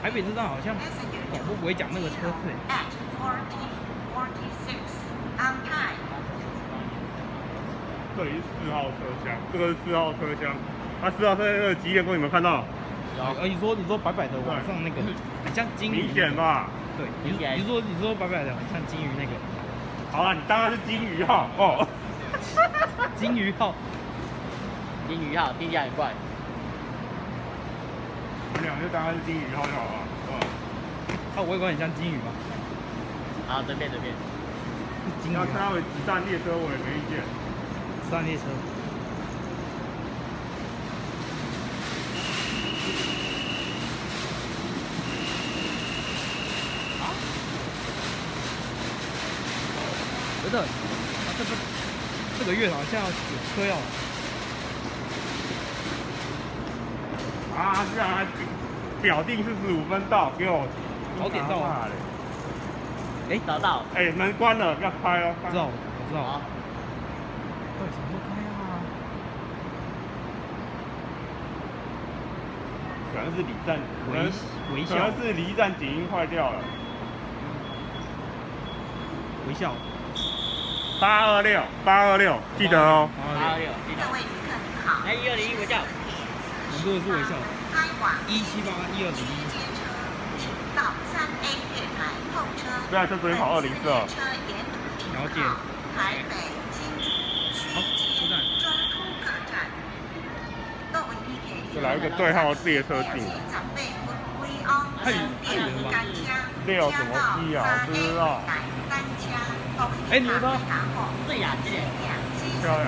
台北车站好像广播不会讲那个车次。这里是四号车厢，这个是四号车厢。它四号车厢的几点钟你们看到？呃，你说你说白白的晚上那个，很像金鱼。明显吧？对，你你说你说白白的很像金鱼那个。好了，你当然是金鱼号哦。金鱼号，金鱼号听起来很怪。你俩就当它是金鱼好就好了，是吧？它外观很像金鱼吗？啊，这边这边。金鱼。要称它为子弹列车，我也没意见。子弹列车。啊？等等？啊，这个这个月好像有车要。啊，这样表定四十五分到，给我早点到啊！哎，找到。哎，门关了，要开哦。知道，我知道。啊。到底什么时候开啊？可能是离站微微笑，可能是离站警音坏掉了。微笑。八二六，八二六，记得哦。八二六，记得。各位旅客您好。来，一二零一微笑。很多人是微笑。一七八一二零一。到三 A 月台候车。这台车昨天跑二零四二。了解。台北京好，出站。中途各站。就来一个对号列车进。太太远了？六什么机啊？知道。哎，你说。最雅洁。漂亮。